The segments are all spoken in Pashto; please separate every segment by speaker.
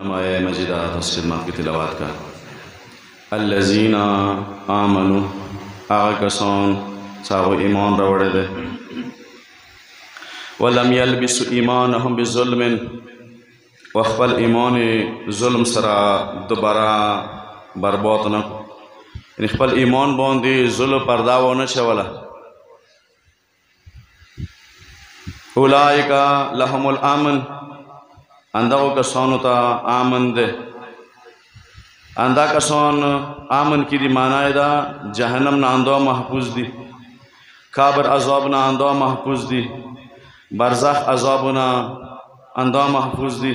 Speaker 1: آية مجيدة تفسير ما في تلاوات کا الذين آمنوا هغه کسان ساغو ایمان راوړی دی ولم يلبسوا ایمانهم بظلم وخپل ایمان ظلم سره دوباره برباد نه یعنی خپل ایمان باندې ظلم پردا ونه چوله اولائک لهم الامن اندغو کسانو تا آمن ده اندا کسان آمن کی دی معنی دا جهنم نه اندا محفوظ دی کابر عذاب نه اندا محفوظ دی برزخ عذاب نه اندا محفوظ دی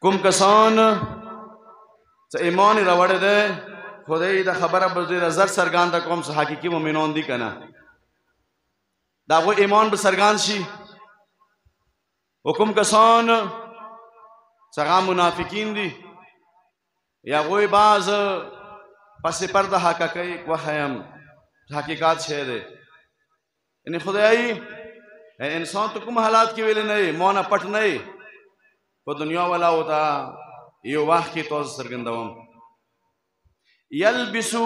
Speaker 1: کوم کسان چې ایمان راوړی دی خدای دا خبره به ډېر زر سرګاند کوم چې حقيقي مؤمنان دي کنه دا غو ایمان به سرګاند شي حکم کسان څنګه منافقین دي یا غوی باز پس پرده حقیقت وخیم حقیقت شه ده یعنی خدایي یعنی انسان ته کوم حالات کې ویل نه مو نه پټ نه په دنیا ولا وتا یو وخت کې تاسو سرګندوم یلبسو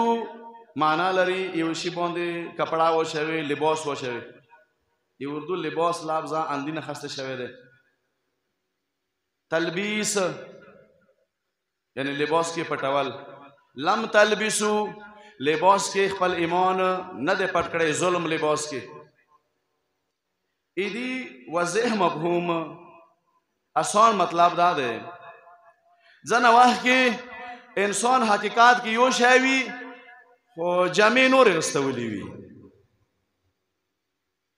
Speaker 1: معنا لري یو شی باندې کپڑا و شوی لباس و شوی دی اردو لباس لفظ اندینه خسته شوی دی تلبیس یعنی لباس کې پټول لم تلبسو لباس کې خپل ایمان نه د پټ کړی ظلم لباس کې اې دی وضح مفهوم اسان مطلب دا دی ځنه وخت کې انسان حقیقت کې یو شی وي خو جمع نور رستولې وي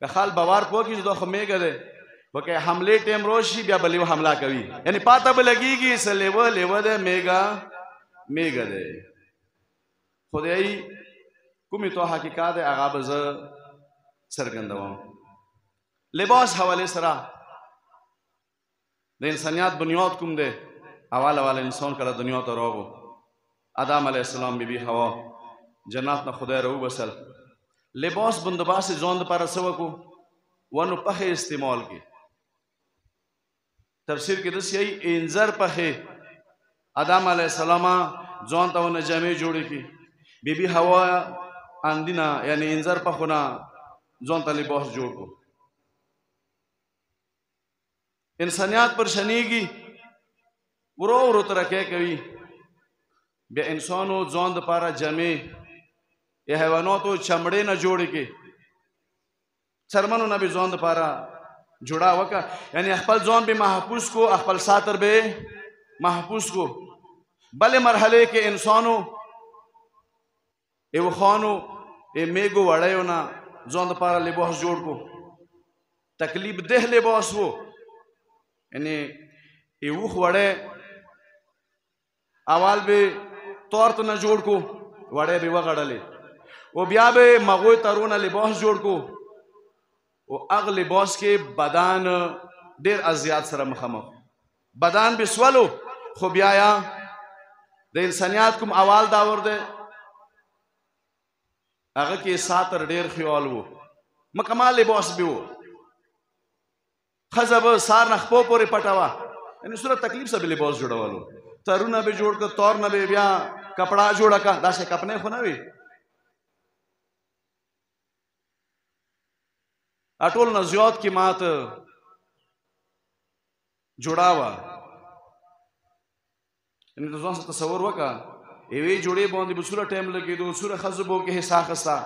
Speaker 1: که خال باور پوه کړي چې دا خو میږه دی خو که حملې ټیم روشي بیا به لیو حمله کوي یعنی پاته به لګیږي څه لیوه لیوه دی میږه میږه دی خدای کومې تو حقیقت دی هغه به زه څرګندوم لباس حواله سره د انسانیت بنیاد کوم دی اول اول انسان کله دنیا ته راغو آدم علیه السلام بیبي بی حوا جنت نه خدای راو بسل لباس بندوباس ځان لپاره څه وکړو ونو پخې استعمال کې تفسیر کې د سیي انځر پخې آدم علیه السلام ځان ته ونه جامې جوړې کې بیبي بی حوا اندینا یعنی انځر پخونه ځان ته لباس جوړ کو انسانیات پر شنیږي ورو ورو ترقه کوي بیا انسانو ځان د پاره جمع یا حیواناتو چمړې نه جوړې کې چرمنو نه به ځان د پاره جوړا وکا یعنی خپل ځان به محفوظ کو خپل ساتر به محفوظ کو بلې مرحله کې انسانو ایو خانو ای میګو وړیو نه ځان لپاره لباس جوړ کو تکلیف ده لباس وو یعنی ایو خوړې اول به تورت نه جوړ کو وړې به وغړلې او بیا به مغوی ترونه لباس جوړ کو او اغ لباس کې بدن ډیر ازیات سره مخامخ بدان به سوالو خو بیا یا د انسانیت کوم اوال دا ور ده هغه کې ساتر ډیر خیال وو مکمل لباس به وو خزب سار نه خپو پورې پټاوا یعنی سره تکلیف سره لباس جوړولو ترونه به جوړ ک تور نه به بیا کپڑا جوړه کا دا څه کپنه خو نه وی اټول نه زیات کې مات جوړاوه ان د ځوان تصور وکا ایوی جوړې باندې به سوره ټایم لګېدو سوره خزبو کې حصہ خستا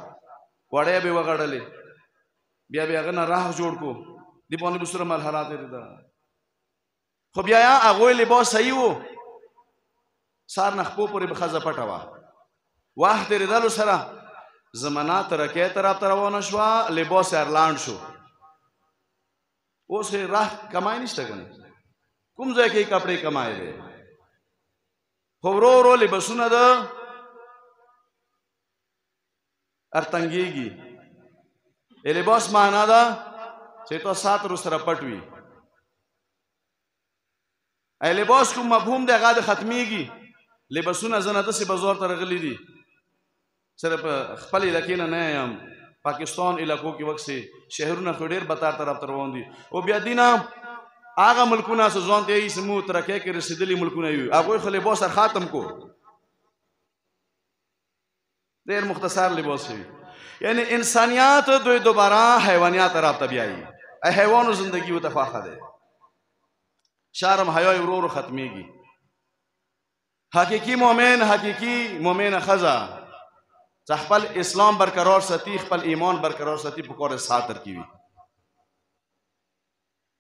Speaker 1: وړې به وغړلې بیا بیا غنه راه جوړ کو دی باندې به سوره ملحرات دې دا خو بیا یا هغه لباس صحیح وو سار نه خپو پورې به خزه پټه وا واه تیر دلو سره زمنا ترکه تر اپ روانه شو لباس ایرلاند شو اوس راه کمای نشته کنه کوم ځای کې کپڑے کمای دی خو ورو ورو لباسونه ده هر تنګیږي د لباس معنا ده چې تو ساتر سره پټ وي ای لباس کوم مفهوم دی هغه ختميږي لباسونه زنه د څه بازار ته رغلي دي سره خپل علاقې نه نه یم پاکستان علاقو کې وخت سي شهرونه خو ډېر بتار طرف ته روان دي او بیا دینه هغه ملکونه چې ځان ته یې سمو ترکه کې رسیدلي ملکونه یو هغه خو لباس ختم کو ډیر مختصر لباس وي یعنی انسانیات دوی دوباره حیوانیات را ته بیایي حیوانو زندگی و ته خوښه ده شرم حیا ورورو ختمیږي حقیقی مؤمن حقیقی مؤمن خزا چې خپل اسلام برقرار ساتي خپل ایمان برقرار ساتي په کار ساتر کیوي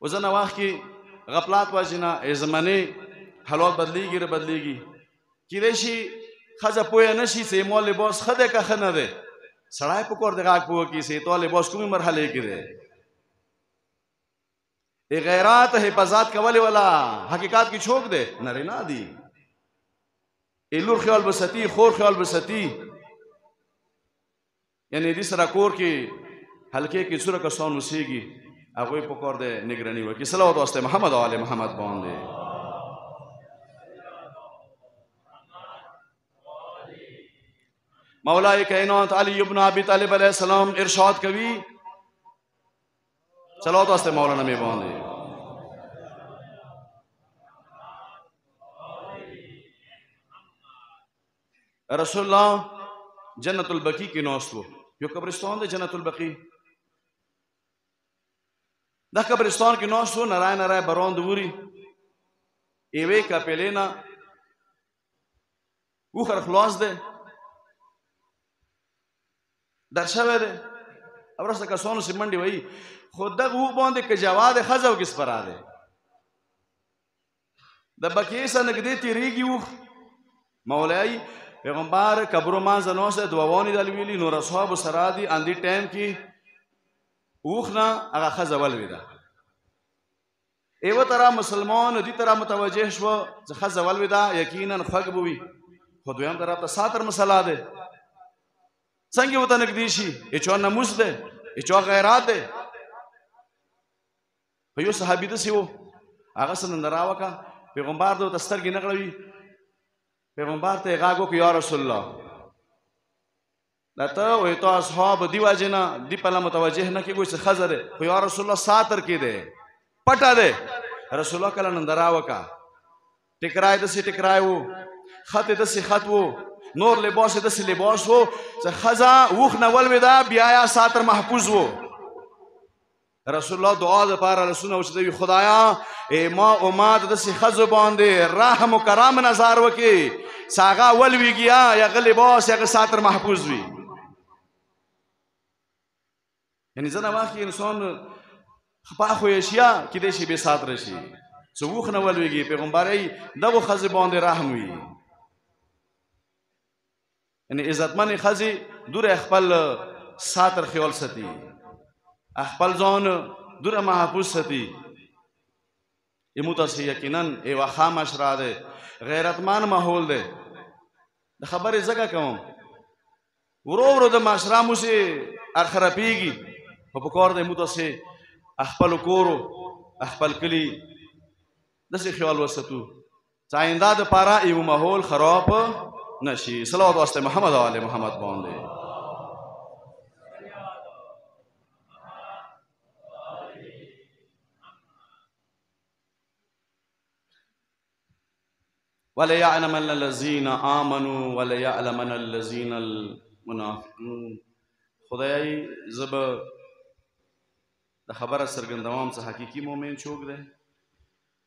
Speaker 1: وزنه وخت کې غفلات وجنه ازمنه حلوه بدلیږي ر بدلیږي کې دې شي خزه پوه نه شي سه مول لباس خده کا خنه ده سړای په کور دغه پوه کې سه تو لباس کومي مرحله کې ده ای غیرات حفاظت کول ولا حقیقت کې چوک ده نه نه دی ایلور خیال بستی خور خیال بستی یعنی دې سره کور کې حلقې کې سره کسان وسیږي هغه په کور د نگرانی وکي صلوات واسطه محمد او علی محمد باندې مولای کائنات علی ابن ابی طالب علیہ السلام ارشاد کوي صلوات واسطه مولانا می باندې رسول الله جنت البقی کې ناست وو یو قبرستان دی جنت البقی دا قبرستان کې ناست وو نرای نرای بران دوری ایوې کپلې نه وخر خلاص دی در شوه دی ورسته کسانو سي منډي وای خو دغه وو باندې کې جواد خزو کې سپرا دی د بکې سره نږدې تېرېږي اوښ مولایي پیغمبر قبرو ما زنو سه دواوانی د ویلي نور اصحاب سره دي اندي ټایم کې اوښ نه هغه خزه ولوي ده ایو ترا مسلمان دي ترا متوجه شو چې خزه ولوي ده یقینا خوګ بوي خو دویم طرف ته ساتر مسله ده څنګه وته نګدي شي اچو ناموس ده اچو غیرات ده په یو صحابي د سیو هغه سن نه راوکا پیغمبر د تسترګې نه غړوي پیغمبر ته غاګو کو یا رسول الله لته وې ته اصحاب دی واجنا دی په لمه توجه نه کیږي چې خزر خو یا رسول الله ساتر کې ده پټه ده رسول الله کله نن دراوکا ټکرای د سي ټکرای وو خط د سي خط وو نور لباس د سي لباس وو چې خزا وخ نه ولوي دا بیا یا ساتر محفوظ وو رسول الله دعا د پاره لسونه وچتوي خدایا ای ما او ما د سي خزو باندې رحم او کرام نظر وکي ساغه ول ویګیا یا غلی باس یا ساتر محفوظ وي یعنی زنه واخی انسان خپا خو اشیا کې د شي به ساتر شي څو وخ نه ول ویګي پیغمبري دغه خزو باندې رحم وي یعنی عزتمن خزی دور خپل ساتر خیال ستی خپل ځان دور محفوظ ستی امو ته یقینا ایوا خامش را ده غیرتمن ماحول ده د خبرې زګه کوم ورو ورو د معاشره مو سي اخره پیږي په پکور د مو تاسو خپل کورو خپل کلی دسه خیال وساتو ساینده د پاره ایو ماحول خراب نشي صلوات واسطه محمد او علی محمد باندې وليعلمن الذين آمنوا وليعلمن الذين المنافقون خدای زب د خبره سرګندوام څه حقيقي مؤمن چوک دی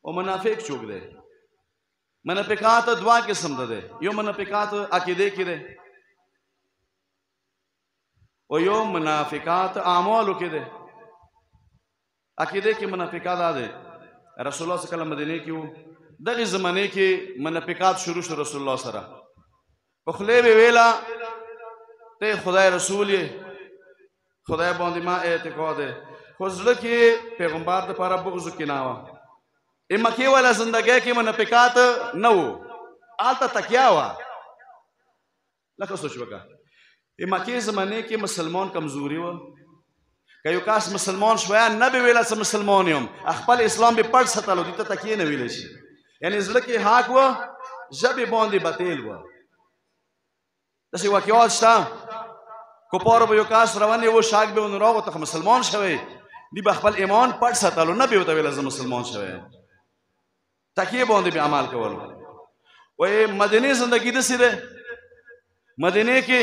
Speaker 1: او منافق څوک دی منافقات دوا قسم ده یو منافقات عقیده کې ده او یو منافقات اعمالو کې ده عقیده کې منافقات ده رسول الله صلی الله علیه وسلم مدینه کې وو دغه زمانه کې منافقات شروع شو رسول الله سره په خله ویلا ته خدای رسول یې خدای باندې ما اعتقاد ده خو زړه کې پیغمبر د پاره بغض کې نه و اما کې ولا زندګۍ کې من پکات نه وو آلته تکیا وا لکه سوچ وکا اما کې زمانه کې مسلمان کمزوري و که یو کاس مسلمان شویا نه به ویلا سم مسلمان یم خپل اسلام به پړ ستلو دي ته تکیه نه ویل شي یعنی زړه کې حق و ژبه باندې باطل و داسې واقعات شته کفار به یو کاس روانې و شاک به ونه راغو ته مسلمان شوی دی به خپل ایمان پټ ساتلو نه به وته ویل زه مسلمان شوی تکیه باندې به عمل کول وې مدینه زندگی د سره مدینه کې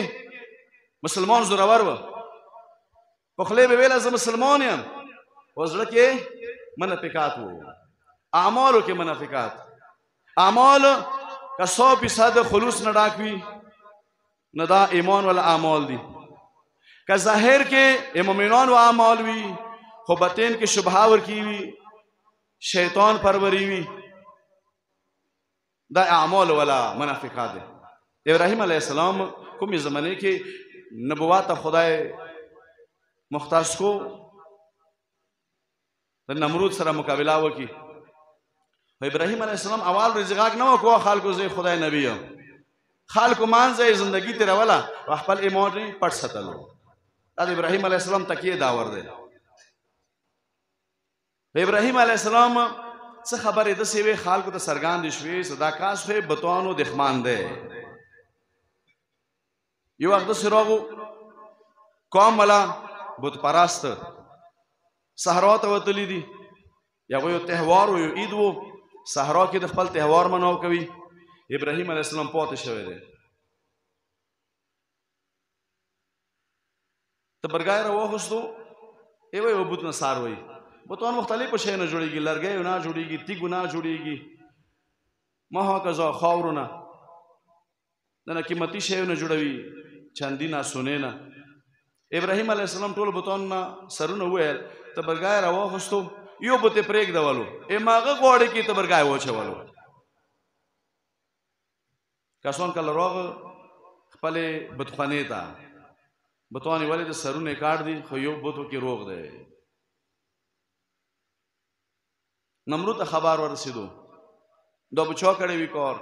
Speaker 1: مسلمان زورور و په خله به ویل زه مسلمان یم او زړه کې منافقات وو اعمالو کې منافقات اعمال که 100% خلوص نه ډاکوي نه دا ایمان ول اعمال دي که ظاهر کې مؤمنان و اعمال وي خو باطن کې شبهه ور کی وي شیطان پروری وي دا اعمال ولا منافقات دی ابراهیم علیه السلام کومې زمانه کې نبوات خدای مختص کو د نمرود سره مقابله وکي ابراهيم عليه السلام اول رزقاک نه وکوا خلکو زه خدای نبی یم خلکو مانځه زندگی تیر ولا خپل ایمان پټ ساتلو دا ابراهيم عليه السلام تکیه داور دی د ابراهیم علی السلام څه خبرې د سیوې خلکو ته سرګاندې شوې صدا کاس خو بتوانو دښمن دی یو وخت سراغو کوم ملا بت پرست صحرا ته وتلی دي یا یو تهوار او یو عید وو صحرا کې د خپل تهوار مناو کوي ابراهیم علی السلام پاتې شوی دی ته برګای را وښوستو ایوه یو بوت نه سار وای بوتان مختلف شي نه جوړیږي لرګي نه جوړیږي تیګو نه جوړیږي مها کزا خاورونه نه قیمتي شي نه جوړوي چاندی نه سونه نه ابراهيم عليه السلام ټول بوتان نه سرونه ویل ته برګای را وښوستو یو بوت پرېګ دولو ای ماغه غوړې کې ته برګای وچولو کسان کله روغ خپل بتخانه ته بتوانی ولې د سرونه کاټ دي خو یو بوتو کې روغ دی نمرو ته خبر ورسېدو دا بچا کړی وی کار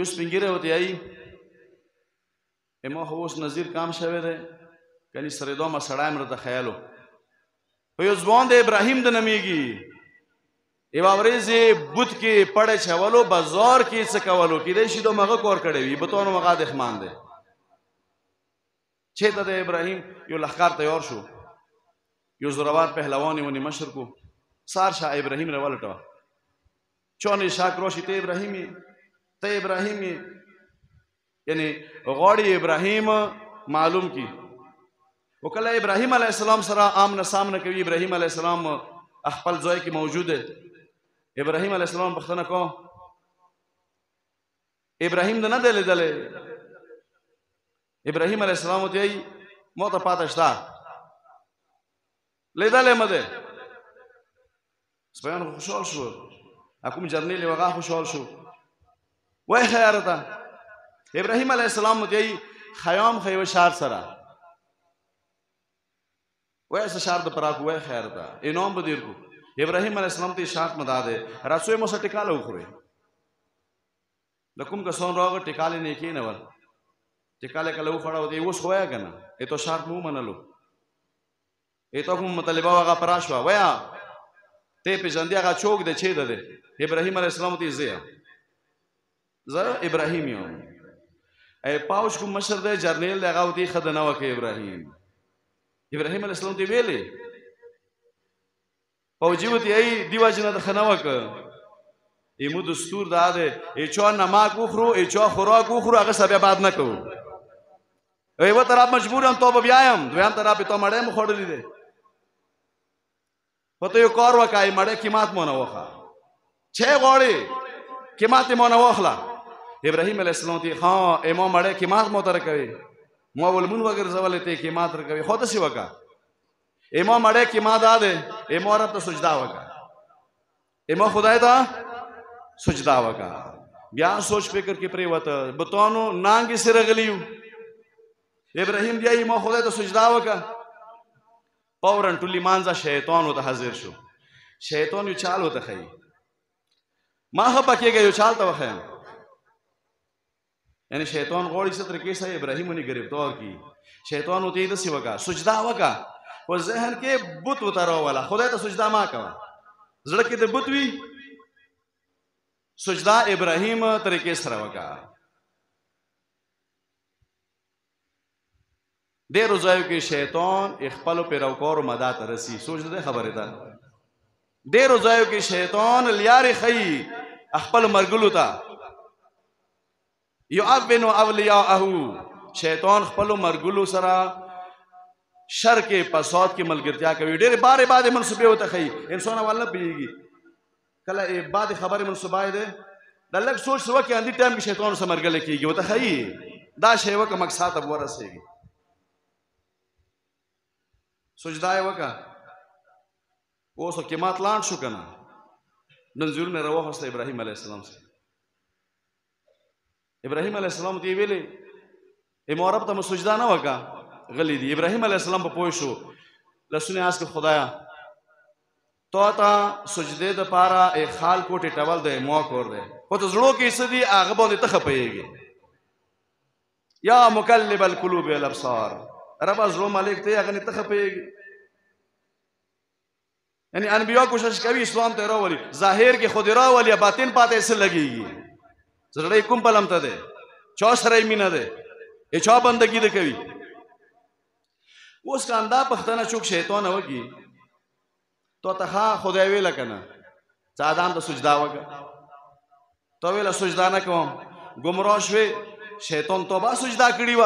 Speaker 1: یو سپینګیره وتی ای اما خو اوس نظیر کام شوی دی کني سره دوه مسړای مر ته خیالو په یو ځوان د ابراهیم د نمیږي یو ورځې بوت کې پړې چولو بازار کې څه کولو کې دې شي دوه مغه کور کړې وي بتونو مغه د خمان دی چې د ابراهیم یو لخر تیار شو یو زوروار پهلوانی ونی مشر کو سار شاه ابراهیم راولټو چونې شاکروشي ته ابراهیمي ته ابراهیمي یعنی غواړي ابراهیم معلوم کی او کله ابراهیم علی السلام سره عام نه سامنے کوي ابراهیم علی السلام خپل ځای کې موجود دی ابراهیم علی السلام پښتنه کو ابراهیم د نه دی لیدلې ابراهیم علی السلام ته یې مو ته پاتې شته لیدلې مده سپیان خوشحال شو اكم جرني لي وغا خوشحال شو وای خیار ده ابراهيم عليه السلام متي خيام خيو شهر سره وای سه شهر د پراک وای خیر ده انعام بدیر کو ابراهيم عليه السلام ته شرط مدا ده رسوي مو سټکاله وخوره د کوم کسان راغ ټکاله نه کې نه ور ټکاله کله و خړاو دی اوس وایا کنه اته شرط مو منلو اته کوم مطالبه واغه پراش وا ویا ته په ژوند هغه چوک دی چې ده ابراهيم عليه السلام ته زیه زه ابراهيم یم اي پاوش کوم مشر دی جرنیل دی هغه دی خدنه وکي ابراهيم ابراهيم عليه السلام ته ویلې پوجي وتی ای دیو جن د خنوا ک ایمو دستور دا ده ای چا نماک وخرو ای چا خوراک وخرو هغه سبه بعد نه کو ای و طرف مجبورم تو به بیایم دویم طرف ته مړې مخړلې ده پته یو کار وکای مړې قیمت مونږ وخه چه غوړي قیمت مونږ واخلا ابراهیم علیه السلام تی ها امام مړې قیمت مو تر کوي مو ولمون وګرځولې ته قیمت تر کوي خو ته سی وکا ایمو مړه کې ما دا ده ایمو رب ته سجدا وکا ایمو خدای ته سجدا وکا بیا سوچ فکر کې پرې وته بتونو نانګي سره غلیو ابراهیم بیا ایمو خدای ته سجدا وکا پورن ټولی مانځه شیطان ته حاضر شو شیطان یو چالو ته خی ما خپه کېږي یو چال ته وخیم یعنی شیطان غوړی ستر کې سه ابراهیم نه گرفتار کی شیطان او ته د سی وکا سجدا وکا او ذهن کې بت وترو ولا خدای ته سجدا ما کا زړه کې ته بت وی سجدا ابراهیم تر کې سره وکا ډېرو ځایو کې شیطان خپل پیروکارو مدا ته رسی سوچ دې خبره ده ډېرو ځایو کې شیطان لیارې خي خپل مرګلو ته یو ابن اولیاءه شیطان خپل مرګلو سره شر کې پسات کې ملګرتیا کوي ډېر بارې بارې منسوبې وته خي انسان والله پیږي کله ای بعد خبر منصوبای ده د لک سوچ سو کې اندی ټایم کې شیطان سره مرګل کېږي وته خی دا شی وک مقصد اب ورسېږي سجدای وکا اوس کې مات لاند شو کنه نن زور نه رواه ابراهيم عليه السلام سره ابراهيم عليه السلام ته ویلې ای مورب ته مسجدا نه وکا غلي دي ابراهيم عليه السلام په پوه شو لسونه اس کې خدایا تو تا سجده د پارا ای خال کوټه ټول دی مو کور دی په تو زړو کې سدي هغه باندې تخ پیږي یا مقلب القلوب والابصار رب زړو مالک ته هغه نه تخ پیږي یعنی انبیا کوشش کوي اسلام ته راولي ظاهر کې خود راولي باطن پاتې سره لګيږي زړه کوم پلم ته ده چا سره مینه ده ای چا بندگی ده کوي اوس کاندا پښتنه چوک شیطان وږي تو ته خدای ویل کنه څادام ته سجدا وکړه ته ویل سجدا نه کوم گمراه شوې شیطان توبه سجدا کړی و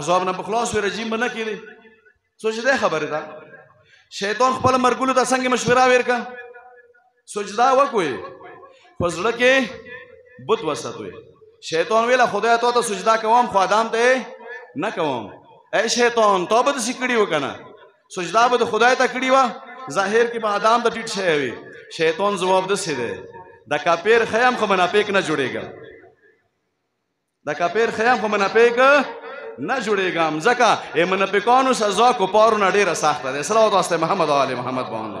Speaker 1: عذاب نه بخلاص و رجیم نه کړي سجده خبره ده شیطان خپل مرګولو ته څنګه مشوره ورکا سجدا وکوي فزړه کې بت وساتوي شیطان ویل خدای ته ته سجدا کوم خو ادم ته نه کوم اے شیطان توبه د سکړی وکنه سجدا به د خدای ته کړی و ظاهر کې به آدم د ټیټ شوی وي شیطان ځواب د سي دی د کاپیر خیام خو منافق نه جوړیږي د کاپیر خیام خو منافق نه جوړیږم ځکه ای منافقانو سزا کو پارو نه ډیره سخته ده صلوات واسطه محمد او علی محمد باندې